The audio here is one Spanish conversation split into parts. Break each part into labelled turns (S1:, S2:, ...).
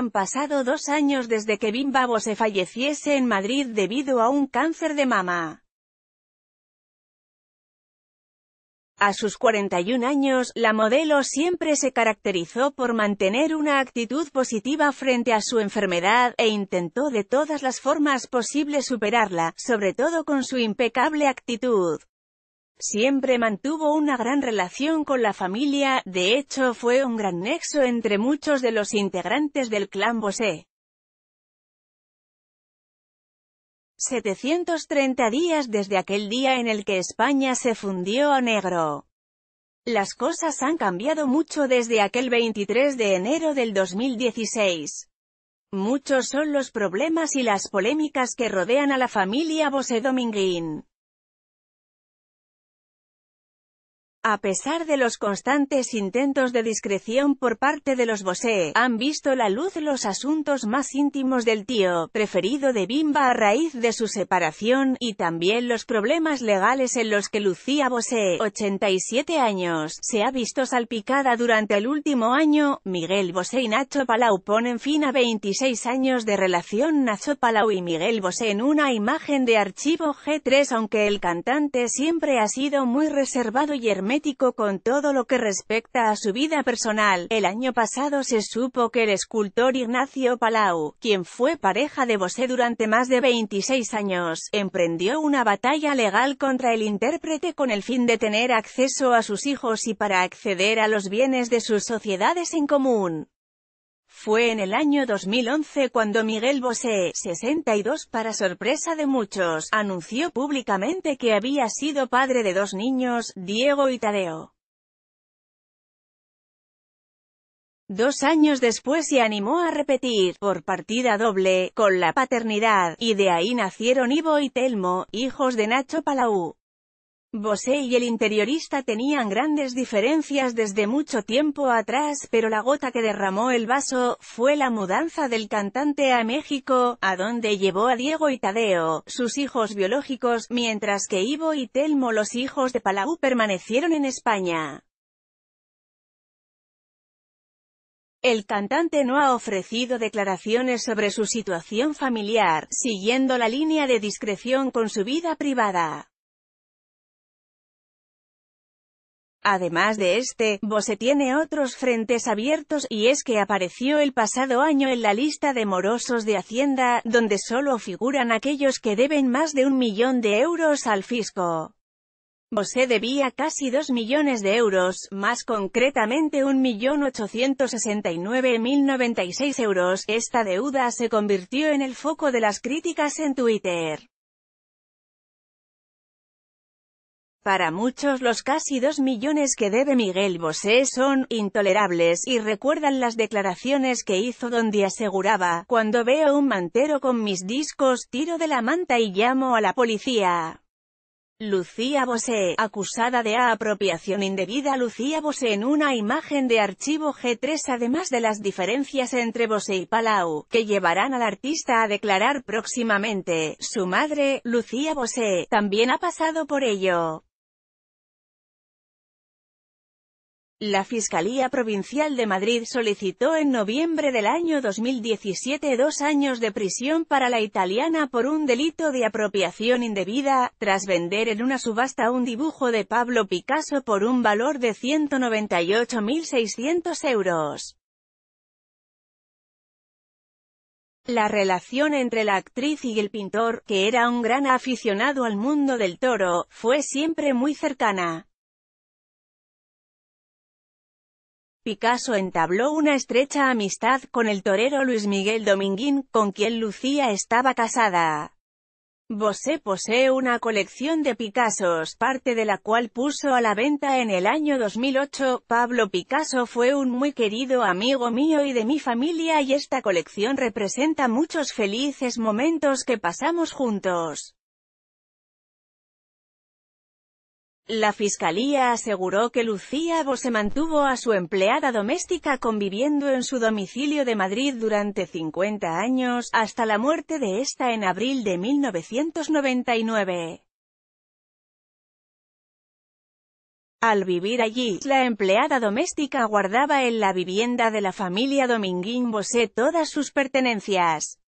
S1: Han pasado dos años desde que Bimba Bosé falleciese en Madrid debido a un cáncer de mama. A sus 41 años, la modelo siempre se caracterizó por mantener una actitud positiva frente a su enfermedad, e intentó de todas las formas posibles superarla, sobre todo con su impecable actitud. Siempre mantuvo una gran relación con la familia, de hecho fue un gran nexo entre muchos de los integrantes del clan Bosé. 730 días desde aquel día en el que España se fundió a negro. Las cosas han cambiado mucho desde aquel 23 de enero del 2016. Muchos son los problemas y las polémicas que rodean a la familia Bosé Dominguín. A pesar de los constantes intentos de discreción por parte de los Bosé, han visto la luz los asuntos más íntimos del tío, preferido de Bimba a raíz de su separación, y también los problemas legales en los que Lucía Bosé, 87 años, se ha visto salpicada durante el último año. Miguel Bosé y Nacho Palau ponen fin a 26 años de relación. Nacho Palau y Miguel Bosé en una imagen de archivo G3 aunque el cantante siempre ha sido muy reservado y con todo lo que respecta a su vida personal. El año pasado se supo que el escultor Ignacio Palau, quien fue pareja de Bosé durante más de 26 años, emprendió una batalla legal contra el intérprete con el fin de tener acceso a sus hijos y para acceder a los bienes de sus sociedades en común. Fue en el año 2011 cuando Miguel Bosé, 62 para sorpresa de muchos, anunció públicamente que había sido padre de dos niños, Diego y Tadeo. Dos años después se animó a repetir, por partida doble, con la paternidad, y de ahí nacieron Ivo y Telmo, hijos de Nacho Palau. Bosé y el interiorista tenían grandes diferencias desde mucho tiempo atrás, pero la gota que derramó el vaso, fue la mudanza del cantante a México, a donde llevó a Diego y Tadeo, sus hijos biológicos, mientras que Ivo y Telmo los hijos de Palau permanecieron en España. El cantante no ha ofrecido declaraciones sobre su situación familiar, siguiendo la línea de discreción con su vida privada. Además de este, Bose tiene otros frentes abiertos, y es que apareció el pasado año en la lista de morosos de Hacienda, donde solo figuran aquellos que deben más de un millón de euros al fisco. Bosé debía casi dos millones de euros, más concretamente un millón ochocientos sesenta y nueve mil noventa y seis euros. Esta deuda se convirtió en el foco de las críticas en Twitter. Para muchos los casi dos millones que debe Miguel Bosé son intolerables y recuerdan las declaraciones que hizo donde aseguraba, cuando veo un mantero con mis discos, tiro de la manta y llamo a la policía. Lucía Bosé, acusada de apropiación indebida Lucía Bosé en una imagen de archivo G3 además de las diferencias entre Bosé y Palau, que llevarán al artista a declarar próximamente, su madre, Lucía Bosé, también ha pasado por ello. La Fiscalía Provincial de Madrid solicitó en noviembre del año 2017 dos años de prisión para la italiana por un delito de apropiación indebida, tras vender en una subasta un dibujo de Pablo Picasso por un valor de 198.600 euros. La relación entre la actriz y el pintor, que era un gran aficionado al mundo del toro, fue siempre muy cercana. Picasso entabló una estrecha amistad con el torero Luis Miguel Dominguín, con quien Lucía estaba casada. Bosé posee una colección de Picassos, parte de la cual puso a la venta en el año 2008. Pablo Picasso fue un muy querido amigo mío y de mi familia y esta colección representa muchos felices momentos que pasamos juntos. La fiscalía aseguró que Lucía Bosé mantuvo a su empleada doméstica conviviendo en su domicilio de Madrid durante 50 años, hasta la muerte de esta en abril de 1999. Al vivir allí, la empleada doméstica guardaba en la vivienda de la familia Dominguín Bosé todas sus pertenencias.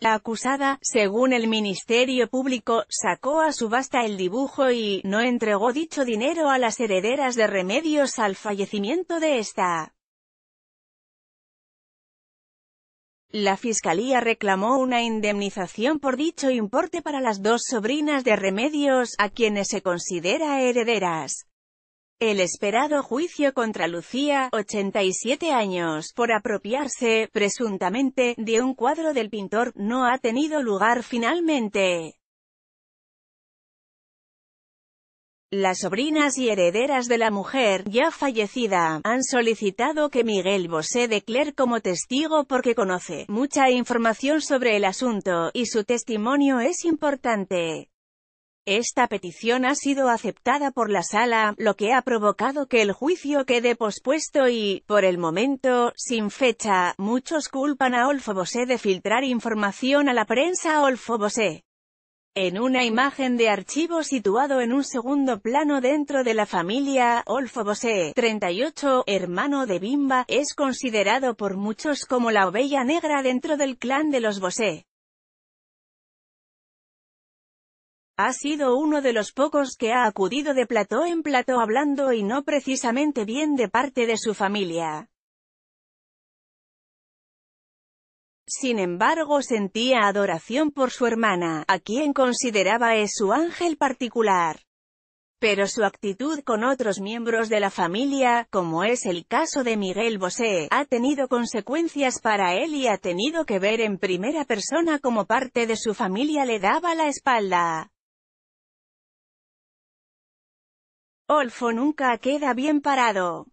S1: La acusada, según el Ministerio Público, sacó a subasta el dibujo y no entregó dicho dinero a las herederas de Remedios al fallecimiento de esta. La Fiscalía reclamó una indemnización por dicho importe para las dos sobrinas de Remedios, a quienes se considera herederas. El esperado juicio contra Lucía, 87 años, por apropiarse, presuntamente, de un cuadro del pintor, no ha tenido lugar finalmente. Las sobrinas y herederas de la mujer, ya fallecida, han solicitado que Miguel Bosé declare como testigo porque conoce mucha información sobre el asunto, y su testimonio es importante. Esta petición ha sido aceptada por la sala, lo que ha provocado que el juicio quede pospuesto y, por el momento, sin fecha, muchos culpan a Olfo Bosé de filtrar información a la prensa Olfo Bosé. En una imagen de archivo situado en un segundo plano dentro de la familia, Olfo Bosé, 38, hermano de Bimba, es considerado por muchos como la oveja negra dentro del clan de los Bosé. Ha sido uno de los pocos que ha acudido de plató en plató hablando y no precisamente bien de parte de su familia. Sin embargo sentía adoración por su hermana, a quien consideraba es su ángel particular. Pero su actitud con otros miembros de la familia, como es el caso de Miguel Bosé, ha tenido consecuencias para él y ha tenido que ver en primera persona como parte de su familia le daba la espalda. Olfo nunca queda bien parado.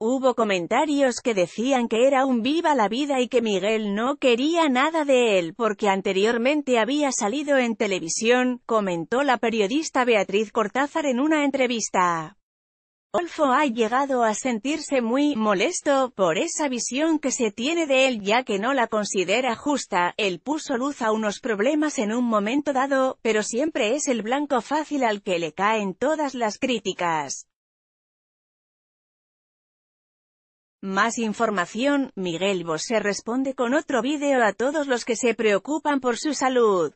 S1: Hubo comentarios que decían que era un viva la vida y que Miguel no quería nada de él porque anteriormente había salido en televisión, comentó la periodista Beatriz Cortázar en una entrevista. Olfo ha llegado a sentirse muy molesto por esa visión que se tiene de él ya que no la considera justa, él puso luz a unos problemas en un momento dado, pero siempre es el blanco fácil al que le caen todas las críticas. Más información, Miguel Bosé responde con otro vídeo a todos los que se preocupan por su salud.